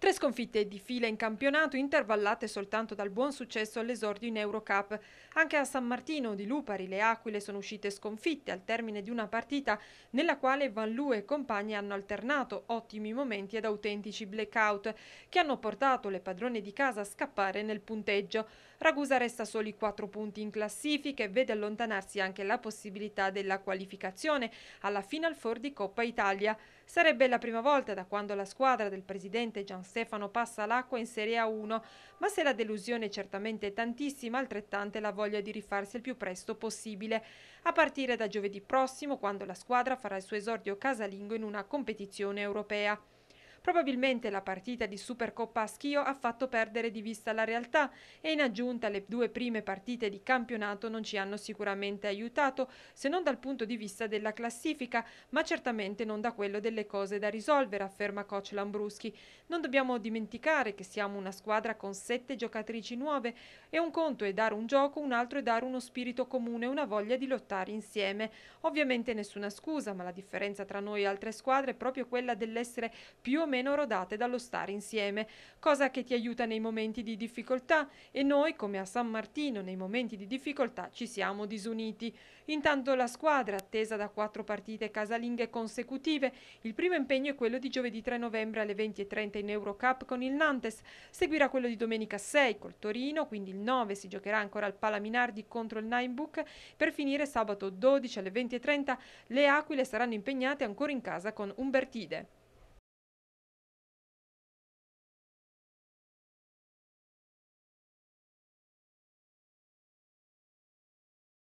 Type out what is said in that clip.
Tre sconfitte di fila in campionato, intervallate soltanto dal buon successo all'esordio in Eurocup. Anche a San Martino di Lupari le Aquile sono uscite sconfitte al termine di una partita nella quale Van Lu e compagni hanno alternato ottimi momenti ed autentici blackout che hanno portato le padrone di casa a scappare nel punteggio. Ragusa resta soli quattro punti in classifica e vede allontanarsi anche la possibilità della qualificazione alla Final Four di Coppa Italia. Sarebbe la prima volta da quando la squadra del presidente Gian Stefano passa l'acqua in Serie A1, ma se la delusione è certamente tantissima, altrettante la voglia di rifarsi il più presto possibile, a partire da giovedì prossimo, quando la squadra farà il suo esordio casalingo in una competizione europea. Probabilmente la partita di Supercoppa a Schio ha fatto perdere di vista la realtà e in aggiunta le due prime partite di campionato non ci hanno sicuramente aiutato, se non dal punto di vista della classifica, ma certamente non da quello delle cose da risolvere, afferma coach Lambruschi. Non dobbiamo dimenticare che siamo una squadra con sette giocatrici nuove e un conto è dare un gioco, un altro è dare uno spirito comune, una voglia di lottare insieme. Ovviamente nessuna scusa, ma la differenza tra noi e altre squadre è proprio quella dell'essere più o meno rodate dallo stare insieme, cosa che ti aiuta nei momenti di difficoltà e noi, come a San Martino, nei momenti di difficoltà ci siamo disuniti. Intanto la squadra, attesa da quattro partite casalinghe consecutive, il primo impegno è quello di giovedì 3 novembre alle 20.30 in Eurocup con il Nantes, seguirà quello di domenica 6 col Torino, quindi il 9 si giocherà ancora al Palaminardi contro il Ninebook, per finire sabato 12 alle 20.30 le Aquile saranno impegnate ancora in casa con Umbertide.